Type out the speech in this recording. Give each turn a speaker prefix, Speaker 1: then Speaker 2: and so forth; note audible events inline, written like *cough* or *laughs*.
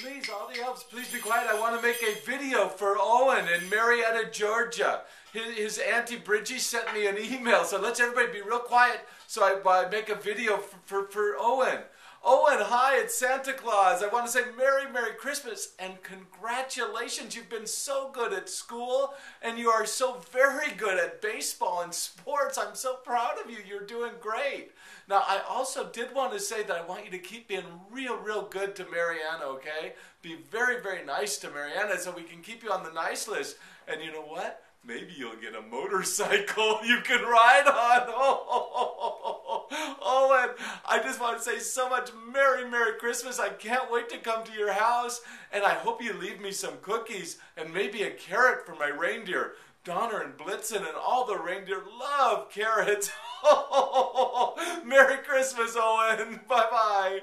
Speaker 1: please, all the elves, please be quiet. I want to make a video for Owen in Marietta, Georgia. His, his auntie Bridgie sent me an email, so let's everybody be real quiet so I, I make a video for, for, for Owen. Owen, hi, it's Santa Claus. I want to say Merry, Merry Christmas and congratulations. You've been so good at school and you are so very good at baseball and sports. I'm so proud of you. You're doing great. Now, I also did want to say that I want you to keep being real, real good to Mariana, okay? Be very, very nice to Mariana so we can keep you on the nice list. And you know what? Maybe you'll get a motorcycle *laughs* you can ride on. Oh, *laughs* oh, oh, and I just want to say so much Merry, Merry Christmas. I can't wait to come to your house. And I hope you leave me some cookies and maybe a carrot for my reindeer. Donner and Blitzen and all the reindeer love carrots. *laughs* Merry Christmas, Owen. Bye bye.